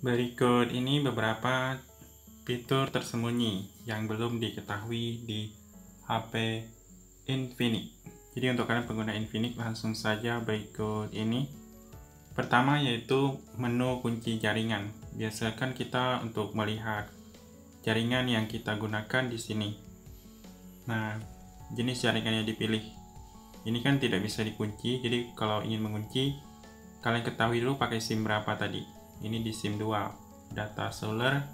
Berikut ini beberapa fitur tersembunyi yang belum diketahui di HP Infinix. Jadi untuk kalian pengguna Infinix langsung saja berikut ini. Pertama yaitu menu kunci jaringan. Biasakan kita untuk melihat jaringan yang kita gunakan di sini. Nah, jenis jaringan yang dipilih. Ini kan tidak bisa dikunci, jadi kalau ingin mengunci, kalian ketahui dulu pakai SIM berapa tadi ini di SIM 2 data solar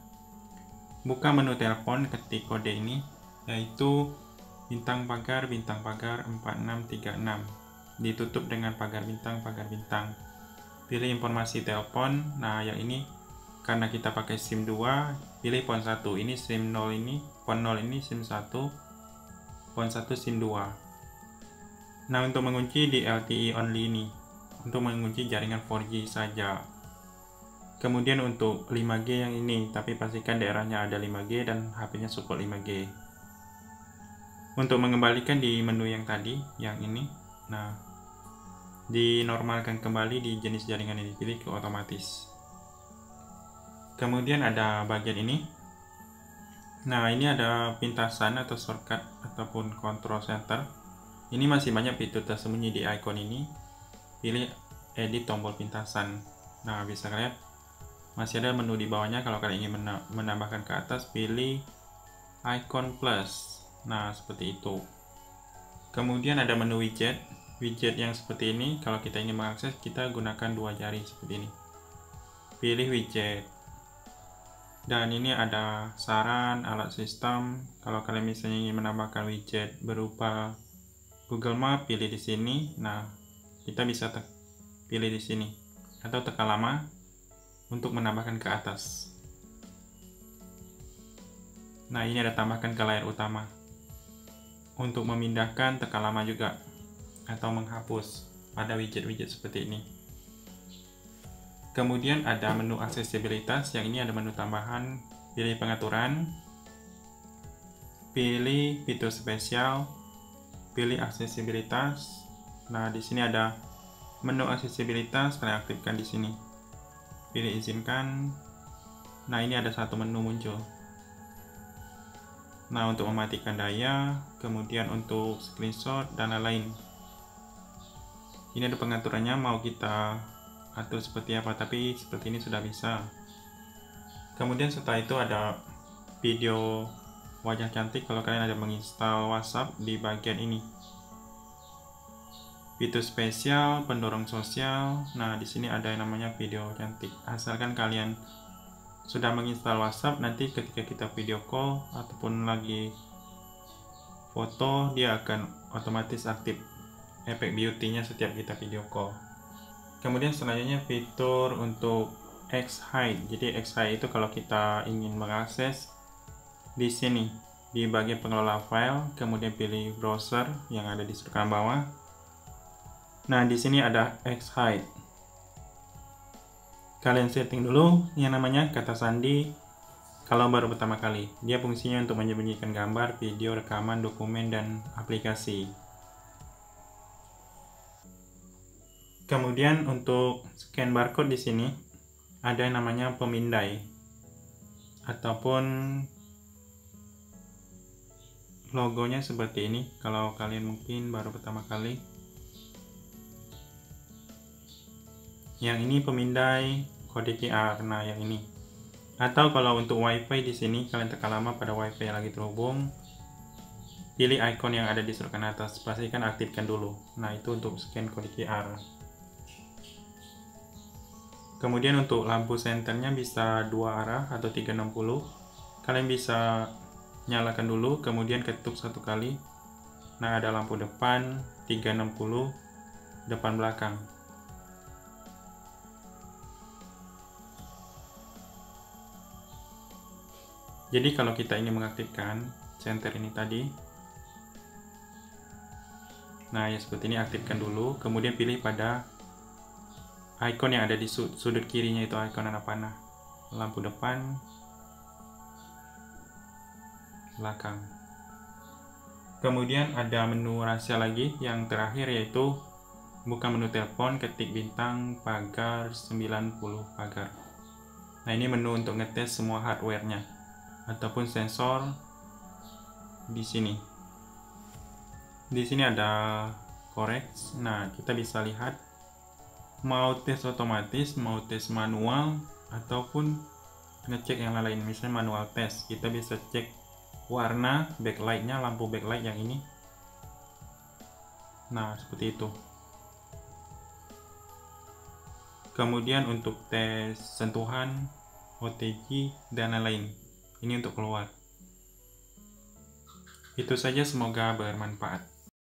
buka menu telepon ketik kode ini yaitu bintang pagar bintang pagar 4636 ditutup dengan pagar bintang pagar bintang. Pilih informasi telepon. Nah yang ini karena kita pakai SIM 2 pilih pon 1 ini SIM 0 ini pon 0 ini SIM 1 pon 1 SIM 2 nah untuk mengunci di LTE only ini. Untuk mengunci jaringan 4G saja Kemudian untuk 5G yang ini, tapi pastikan daerahnya ada 5G dan HP-nya support 5G. Untuk mengembalikan di menu yang tadi, yang ini, nah, dinormalkan kembali di jenis jaringan yang dipilih ke otomatis. Kemudian ada bagian ini. Nah, ini ada pintasan atau shortcut ataupun control center. Ini masih banyak fitur tersembunyi di icon ini. Pilih edit tombol pintasan. Nah, bisa kalian masih ada menu di bawahnya kalau kalian ingin menambahkan ke atas pilih icon plus. Nah seperti itu. Kemudian ada menu widget. Widget yang seperti ini kalau kita ingin mengakses kita gunakan dua jari seperti ini. Pilih widget. Dan ini ada saran alat sistem. Kalau kalian misalnya ingin menambahkan widget berupa Google Map pilih di sini. Nah kita bisa pilih di sini. Atau tekan lama untuk menambahkan ke atas. Nah, ini ada tambahkan ke layar utama. Untuk memindahkan tekan lama juga atau menghapus pada widget-widget seperti ini. Kemudian ada menu aksesibilitas, yang ini ada menu tambahan, pilih pengaturan, pilih fitur spesial, pilih aksesibilitas. Nah, di sini ada menu aksesibilitas, kalian aktifkan di sini pilih izinkan. Nah ini ada satu menu muncul. Nah untuk mematikan daya kemudian untuk screenshot dan lain-lain. Ini ada pengaturannya mau kita atur seperti apa tapi seperti ini sudah bisa. Kemudian setelah itu ada video wajah cantik kalau kalian ada menginstal WhatsApp di bagian ini Fitur spesial, pendorong sosial. Nah, di sini ada yang namanya video cantik. Asalkan kalian sudah menginstal WhatsApp, nanti ketika kita video call ataupun lagi foto, dia akan otomatis aktif efek beauty-nya setiap kita video call. Kemudian selanjutnya fitur untuk X hide. Jadi X hide itu kalau kita ingin mengakses di sini di bagian pengelola file, kemudian pilih browser yang ada di sebelah bawah Nah, di sini ada X height. Kalian setting dulu yang namanya kata sandi kalau baru pertama kali. Dia fungsinya untuk menyembunyikan gambar, video, rekaman, dokumen, dan aplikasi. Kemudian untuk scan barcode di sini ada yang namanya pemindai ataupun logonya seperti ini kalau kalian mungkin baru pertama kali yang ini pemindai kode QR nah yang ini. Atau kalau untuk wifi di sini kalian tekan lama pada wifi yang lagi terhubung. Pilih icon yang ada di sebelah kanan atas. Pastikan aktifkan dulu. Nah itu untuk scan kode QR kemudian untuk lampu senternya bisa dua arah atau 360 kalian bisa nyalakan dulu kemudian ketuk satu kali. Nah ada lampu depan 360 depan belakang Jadi kalau kita ingin mengaktifkan center ini tadi, nah ya seperti ini aktifkan dulu, kemudian pilih pada icon yang ada di sudut kirinya itu icon anak panah, lampu depan, belakang. Kemudian ada menu rahasia lagi yang terakhir yaitu buka menu telepon, ketik bintang pagar 90 pagar. Nah, ini menu untuk ngetes semua hardware-nya ataupun sensor di sini. Di sini ada correct. Nah, kita bisa lihat mau tes otomatis, mau tes manual ataupun ngecek yang lain. Misalnya manual tes, kita bisa cek warna backlightnya, lampu backlight yang ini. Nah, seperti itu. kemudian untuk tes sentuhan OTG dan lain-lain ini untuk keluar. Itu saja semoga bermanfaat